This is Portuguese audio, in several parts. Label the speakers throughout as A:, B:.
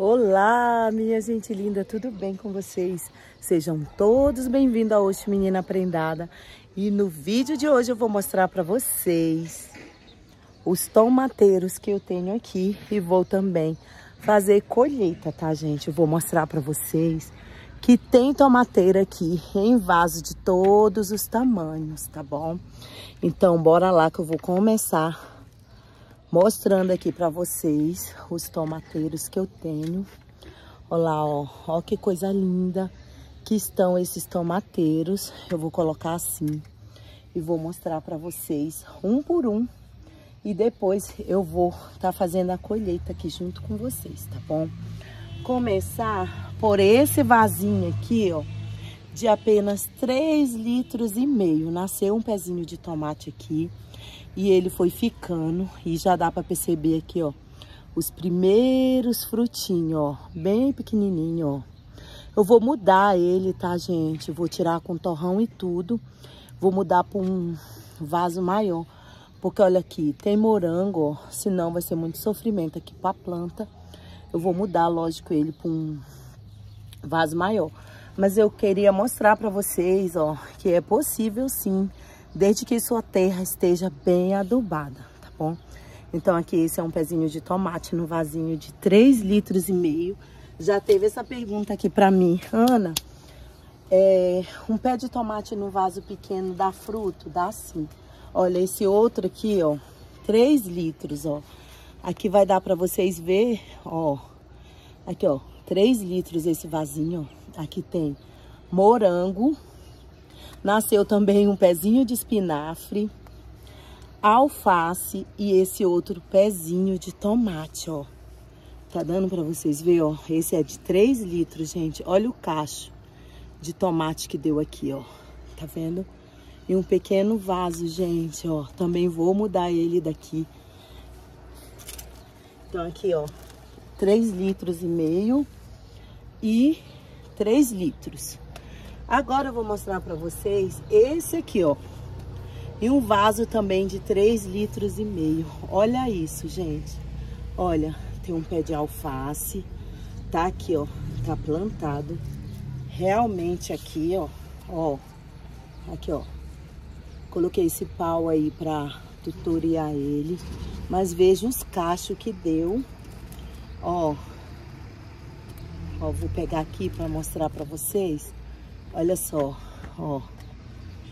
A: Olá, minha gente linda, tudo bem com vocês? Sejam todos bem-vindos a Oxe Menina Prendada. E no vídeo de hoje eu vou mostrar para vocês os tomateiros que eu tenho aqui e vou também fazer colheita, tá, gente? Eu vou mostrar para vocês que tem tomateira aqui em vaso de todos os tamanhos, tá bom? Então, bora lá que eu vou começar mostrando aqui para vocês os tomateiros que eu tenho. Olha lá, ó, ó que coisa linda que estão esses tomateiros. Eu vou colocar assim e vou mostrar para vocês um por um. E depois eu vou estar tá fazendo a colheita aqui junto com vocês, tá bom? Começar por esse vasinho aqui, ó, de apenas 3 litros e meio. Nasceu um pezinho de tomate aqui. E ele foi ficando e já dá para perceber aqui, ó, os primeiros frutinhos, ó, bem pequenininho, ó. Eu vou mudar ele, tá, gente? Vou tirar com torrão e tudo. Vou mudar para um vaso maior. Porque olha aqui, tem morango, ó, senão vai ser muito sofrimento aqui para a planta. Eu vou mudar, lógico, ele para um vaso maior. Mas eu queria mostrar para vocês, ó, que é possível sim desde que sua terra esteja bem adubada, tá bom? Então aqui esse é um pezinho de tomate no vasinho de 3 litros e meio. Já teve essa pergunta aqui pra mim, Ana, é, um pé de tomate no vaso pequeno dá fruto? Dá sim. Olha, esse outro aqui, ó, 3 litros, ó. Aqui vai dar pra vocês ver, ó. Aqui, ó, 3 litros esse vasinho. Aqui tem morango, Nasceu também um pezinho de espinafre, alface e esse outro pezinho de tomate, ó. Tá dando pra vocês verem, ó. Esse é de 3 litros, gente. Olha o cacho de tomate que deu aqui, ó. Tá vendo? E um pequeno vaso, gente, ó. Também vou mudar ele daqui. Então aqui, ó. 3 litros e meio e 3 litros. Agora eu vou mostrar para vocês esse aqui, ó. E um vaso também de 3 litros e meio. Olha isso, gente. Olha, tem um pé de alface. Tá aqui, ó. Tá plantado. Realmente aqui, ó. Ó. Aqui, ó. Coloquei esse pau aí pra tutoriar ele. Mas veja os cachos que deu. Ó. Ó, vou pegar aqui pra mostrar pra vocês. Olha só, ó.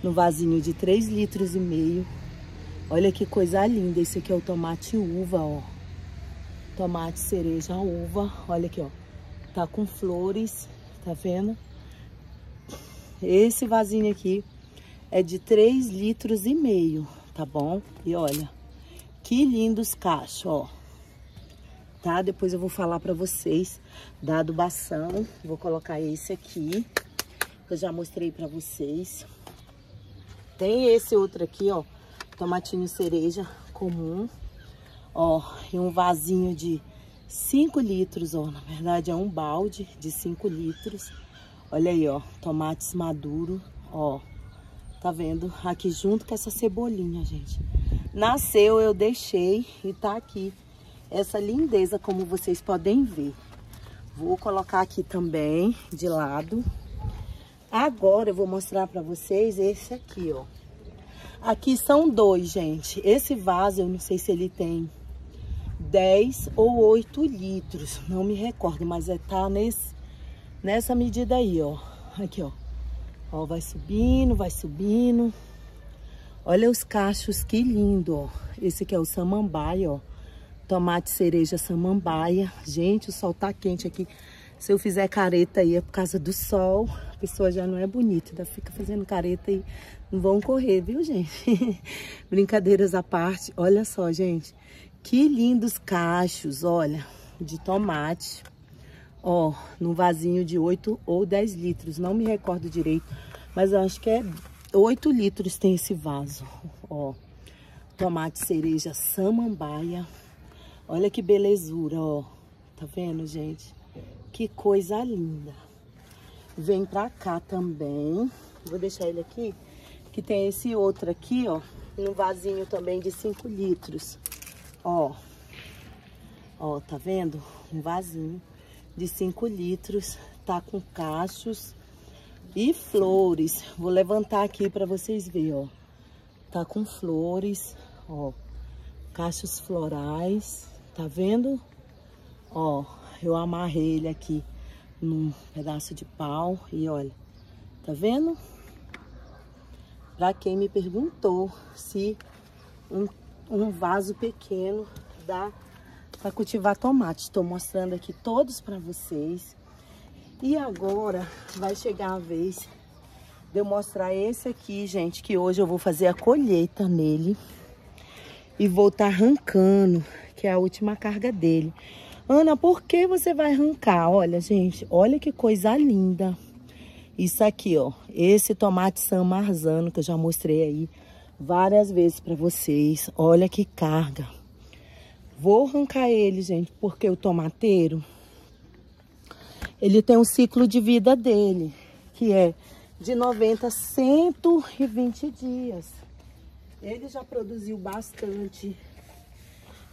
A: No vasinho de 3 litros e meio. Olha que coisa linda. Esse aqui é o tomate uva, ó. Tomate cereja uva. Olha aqui, ó. Tá com flores, tá vendo? Esse vasinho aqui é de 3 litros e meio, tá bom? E olha, que lindos cachos, ó. Tá? Depois eu vou falar pra vocês da adubação. Vou colocar esse aqui que eu já mostrei pra vocês. Tem esse outro aqui, ó, tomatinho cereja comum, ó, e um vasinho de 5 litros, ó, na verdade é um balde de 5 litros. Olha aí, ó, tomates maduro, ó, tá vendo? Aqui junto com essa cebolinha, gente. Nasceu, eu deixei e tá aqui essa lindeza, como vocês podem ver. Vou colocar aqui também de lado. Agora eu vou mostrar para vocês esse aqui, ó. Aqui são dois, gente. Esse vaso, eu não sei se ele tem 10 ou 8 litros. Não me recordo, mas é, tá nesse, nessa medida aí, ó. Aqui, ó. Ó, vai subindo, vai subindo. Olha os cachos, que lindo, ó. Esse aqui é o samambaia, ó. Tomate cereja samambaia. Gente, o sol tá quente aqui. Se eu fizer careta aí é por causa do sol, a pessoa já não é bonita, ainda fica fazendo careta e não vão correr, viu, gente? Brincadeiras à parte, olha só, gente. Que lindos cachos, olha, de tomate. Ó, num vasinho de 8 ou 10 litros, não me recordo direito, mas eu acho que é 8 litros tem esse vaso, ó. Tomate cereja samambaia. Olha que belezura, ó. Tá vendo, gente? Que coisa linda. Vem pra cá também. Vou deixar ele aqui. Que tem esse outro aqui, ó. No vasinho também de 5 litros. Ó. Ó, tá vendo? Um vasinho de 5 litros. Tá com cachos e flores. Vou levantar aqui para vocês verem, ó. Tá com flores, ó. Cachos florais, tá vendo? Ó, eu amarrei ele aqui num pedaço de pau e olha, tá vendo? Pra quem me perguntou se um, um vaso pequeno dá para cultivar tomate. Estou mostrando aqui todos para vocês. E agora vai chegar a vez de eu mostrar esse aqui, gente, que hoje eu vou fazer a colheita nele. E vou estar tá arrancando, que é a última carga dele. Ana, por que você vai arrancar? Olha, gente, olha que coisa linda. Isso aqui, ó, esse tomate San Marzano que eu já mostrei aí várias vezes para vocês. Olha que carga. Vou arrancar ele, gente, porque o tomateiro, ele tem um ciclo de vida dele, que é de 90 a 120 dias. Ele já produziu bastante.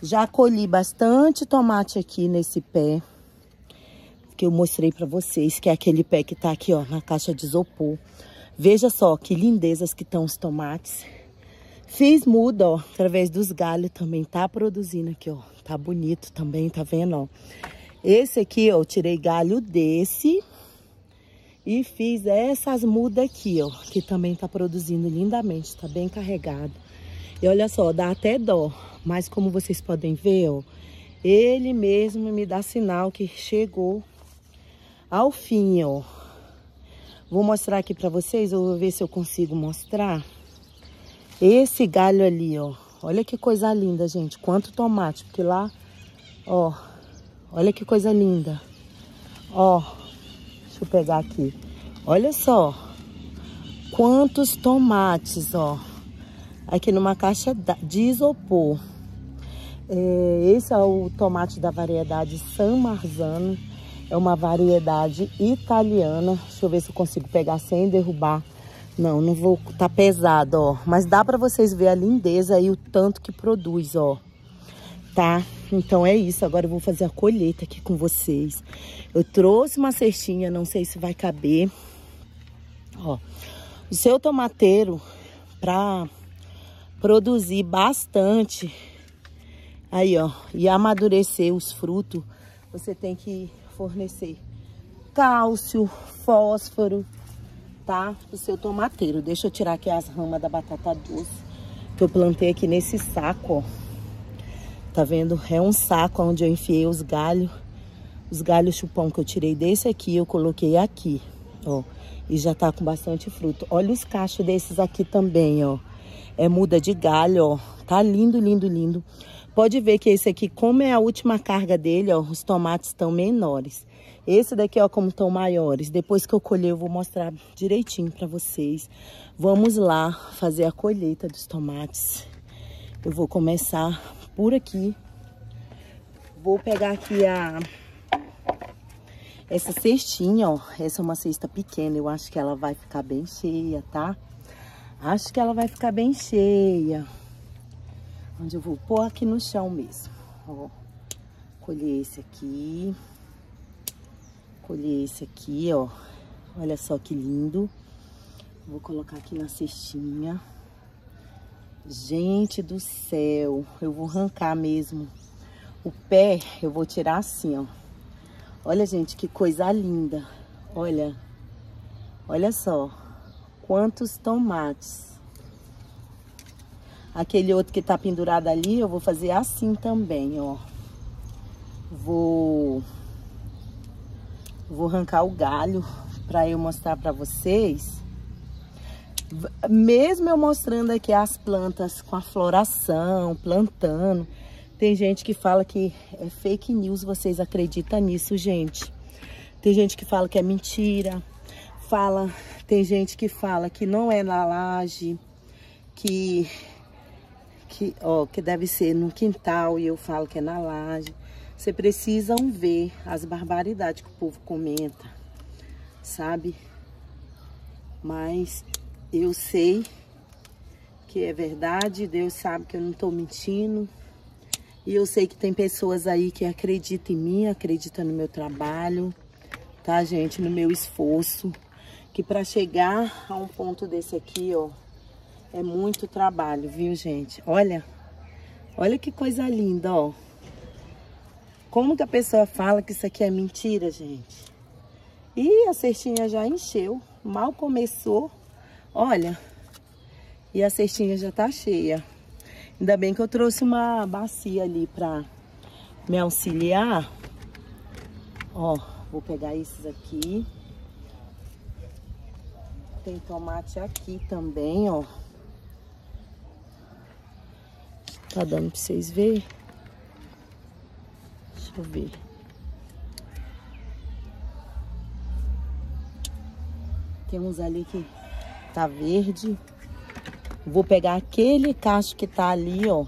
A: Já colhi bastante tomate aqui nesse pé. Que eu mostrei para vocês, que é aquele pé que tá aqui, ó, na caixa de isopor. Veja só que lindezas que estão os tomates. Fiz muda, ó, através dos galhos também. Tá produzindo aqui, ó. Tá bonito também, tá vendo, ó. Esse aqui, ó, eu tirei galho desse. E fiz essas mudas aqui, ó. Que também tá produzindo lindamente. Tá bem carregado. E olha só, dá até dó. Mas como vocês podem ver, ó. Ele mesmo me dá sinal que chegou ao fim, ó. Vou mostrar aqui pra vocês. Vou ver se eu consigo mostrar. Esse galho ali, ó. Olha que coisa linda, gente. Quanto tomate. Porque lá, ó. Olha que coisa linda. Ó. Deixa eu pegar aqui. Olha só. Quantos tomates, ó. Aqui numa caixa de isopor. É, esse é o tomate da variedade San Marzano. É uma variedade italiana. Deixa eu ver se eu consigo pegar sem derrubar não, não vou... Tá pesado, ó. Mas dá pra vocês verem a lindeza e o tanto que produz, ó. Tá? Então é isso. Agora eu vou fazer a colheita aqui com vocês. Eu trouxe uma cestinha, não sei se vai caber. Ó. O seu tomateiro, pra produzir bastante, aí, ó, e amadurecer os frutos, você tem que fornecer cálcio, fósforo, tá? O seu tomateiro. Deixa eu tirar aqui as ramas da batata doce que eu plantei aqui nesse saco, ó. Tá vendo? É um saco onde eu enfiei os galhos. Os galhos chupão que eu tirei desse aqui, eu coloquei aqui, ó. E já tá com bastante fruto. Olha os cachos desses aqui também, ó. É muda de galho, ó. Tá lindo, lindo, lindo. Pode ver que esse aqui, como é a última carga dele, ó, os tomates estão menores. Esse daqui, ó, como estão maiores. Depois que eu colher, eu vou mostrar direitinho para vocês. Vamos lá fazer a colheita dos tomates. Eu vou começar por aqui. Vou pegar aqui a... Essa cestinha, ó. Essa é uma cesta pequena. Eu acho que ela vai ficar bem cheia, tá? Acho que ela vai ficar bem cheia. Onde eu vou pôr aqui no chão mesmo, ó. Colher esse aqui. Colher esse aqui, ó. Olha só que lindo. Vou colocar aqui na cestinha. Gente do céu, eu vou arrancar mesmo. O pé eu vou tirar assim, ó. Olha, gente, que coisa linda. Olha, olha só. Quantos tomates. Aquele outro que tá pendurado ali, eu vou fazer assim também, ó. Vou Vou arrancar o galho para eu mostrar para vocês. Mesmo eu mostrando aqui as plantas com a floração, plantando, tem gente que fala que é fake news, vocês acreditam nisso, gente? Tem gente que fala que é mentira, fala, tem gente que fala que não é na laje, que que, ó, que deve ser no quintal e eu falo que é na laje. Vocês precisam ver as barbaridades que o povo comenta, sabe? Mas eu sei que é verdade, Deus sabe que eu não tô mentindo. E eu sei que tem pessoas aí que acreditam em mim, acreditam no meu trabalho, tá, gente? No meu esforço. Que para chegar a um ponto desse aqui, ó, é muito trabalho, viu, gente? Olha, olha que coisa linda, ó. Como que a pessoa fala que isso aqui é mentira, gente? E a cestinha já encheu, mal começou. Olha, e a cestinha já tá cheia. Ainda bem que eu trouxe uma bacia ali pra me auxiliar. Ó, vou pegar esses aqui. Tem tomate aqui também, ó. Tá dando pra vocês verem? Deixa eu ver. Tem uns ali que tá verde. Vou pegar aquele cacho que tá ali, ó.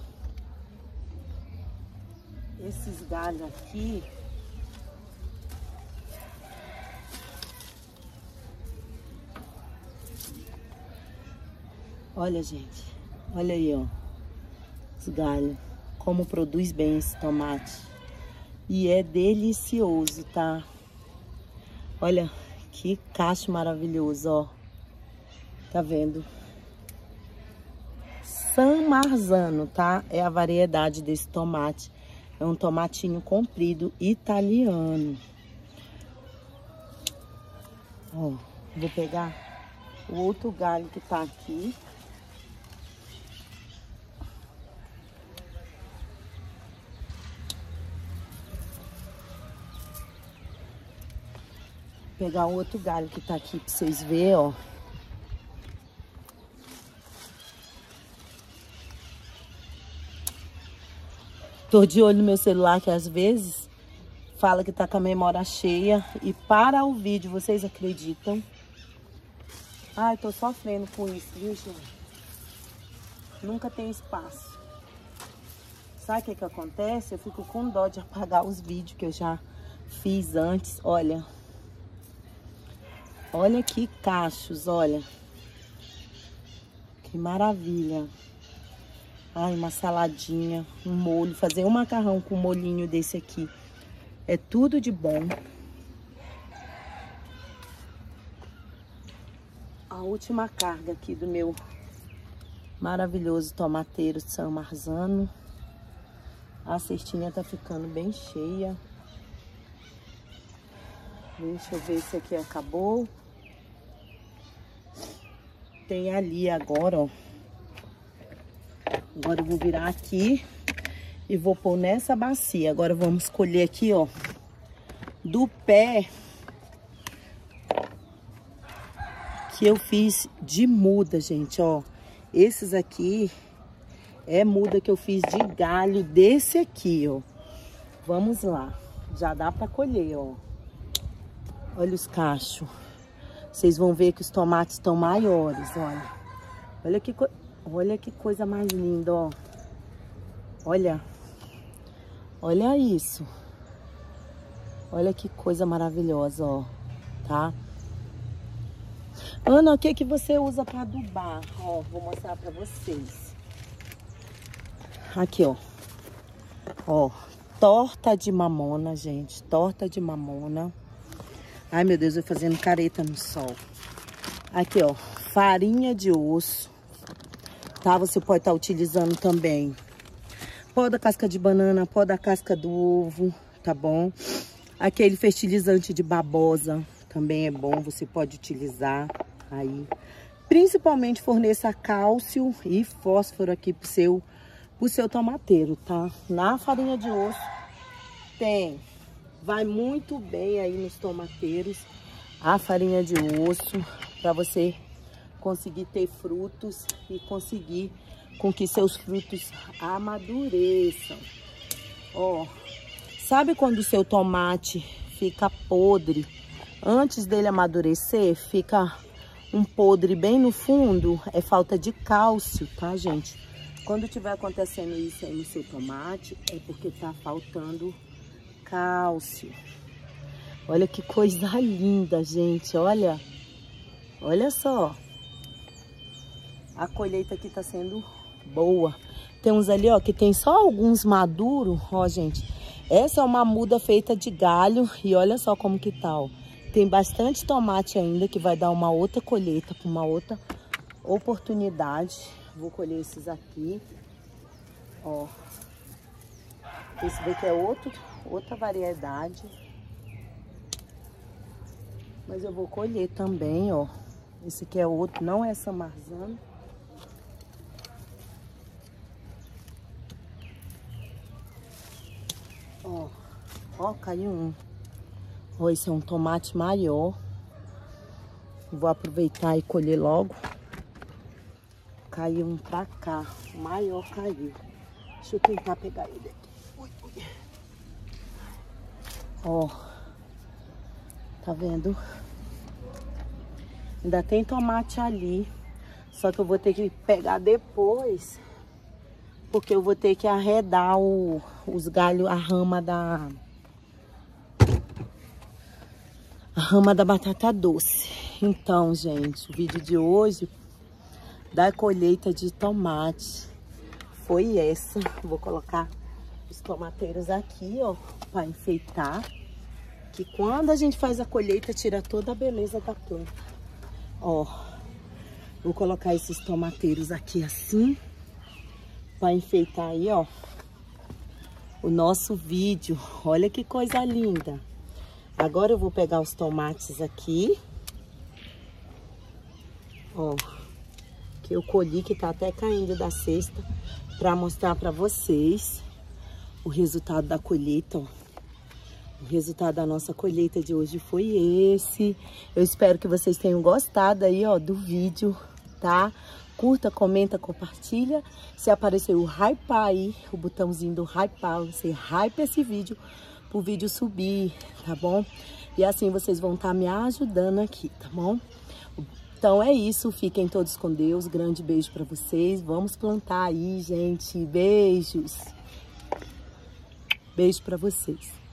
A: Esses galhos aqui. Olha, gente. Olha aí, ó. Os galhos. Como produz bem esse tomate. E é delicioso, tá? Olha que cacho maravilhoso, ó. Tá vendo? San Marzano, tá? É a variedade desse tomate. É um tomatinho comprido italiano. Ó, vou pegar o outro galho que tá aqui. Pegar outro galho que tá aqui pra vocês verem, ó. Tô de olho no meu celular que às vezes fala que tá com a memória cheia e para o vídeo, vocês acreditam? Ai, tô sofrendo com isso, viu, gente? Nunca tem espaço. Sabe o que que acontece? Eu fico com dó de apagar os vídeos que eu já fiz antes. Olha, Olha que cachos, olha. Que maravilha. Ai, uma saladinha, um molho. Fazer um macarrão com um molhinho desse aqui. É tudo de bom. A última carga aqui do meu maravilhoso tomateiro de São Marzano. A cestinha tá ficando bem cheia. Deixa eu ver se aqui acabou. Tem ali agora, ó. Agora eu vou virar aqui e vou pôr nessa bacia. Agora vamos colher aqui, ó, do pé que eu fiz de muda, gente, ó. Esses aqui é muda que eu fiz de galho desse aqui, ó. Vamos lá. Já dá pra colher, ó. Olha os cachos. Vocês vão ver que os tomates estão maiores, olha. Olha que, olha que coisa mais linda, ó. Olha. Olha isso. Olha que coisa maravilhosa, ó. Tá? Ana, o que que você usa para adubar? Ó, vou mostrar para vocês. Aqui, ó. Ó, torta de mamona, gente. Torta de mamona. Ai, meu Deus, eu fazendo careta no sol. Aqui, ó, farinha de osso, tá? Você pode estar tá utilizando também pó da casca de banana, pó da casca do ovo, tá bom? Aquele fertilizante de babosa também é bom, você pode utilizar aí. Principalmente forneça cálcio e fósforo aqui pro seu, pro seu tomateiro, tá? Na farinha de osso tem Vai muito bem aí nos tomateiros a farinha de osso para você conseguir ter frutos e conseguir com que seus frutos amadureçam. Ó, sabe quando o seu tomate fica podre? Antes dele amadurecer, fica um podre bem no fundo, é falta de cálcio, tá, gente? Quando tiver acontecendo isso aí no seu tomate, é porque tá faltando cálcio. Olha que coisa linda, gente. Olha. Olha só. A colheita aqui tá sendo boa. Tem uns ali, ó, que tem só alguns maduros, ó, gente. Essa é uma muda feita de galho e olha só como que tá, ó. Tem bastante tomate ainda que vai dar uma outra colheita, uma outra oportunidade. Vou colher esses aqui, ó. Esse daqui é outro, outra variedade. Mas eu vou colher também, ó. Esse aqui é outro, não é essa marzana. Ó, ó, caiu um. Ó, esse é um tomate maior. Vou aproveitar e colher logo. Caiu um pra cá. O maior caiu. Deixa eu tentar pegar ele aqui. Ui, ui. Ó. Tá vendo? Ainda tem tomate ali. Só que eu vou ter que pegar depois porque eu vou ter que arredar o, os galhos, a rama da... A rama da batata doce. Então, gente, o vídeo de hoje da colheita de tomate foi essa. Vou colocar os tomateiros aqui, ó, para enfeitar. Que quando a gente faz a colheita, tira toda a beleza da planta. Ó, vou colocar esses tomateiros aqui assim para enfeitar aí, ó, o nosso vídeo. Olha que coisa linda. Agora eu vou pegar os tomates aqui. Ó, que eu colhi, que tá até caindo da cesta, para mostrar para vocês o resultado da colheita, ó. O resultado da nossa colheita de hoje foi esse. Eu espero que vocês tenham gostado aí, ó, do vídeo, tá? curta, comenta, compartilha. Se aparecer o hypar aí, o botãozinho do hypar, você hype esse vídeo pro vídeo subir, tá bom? E assim vocês vão estar tá me ajudando aqui, tá bom? Então é isso, fiquem todos com Deus. Grande beijo para vocês. Vamos plantar aí, gente. Beijos. Beijo para vocês.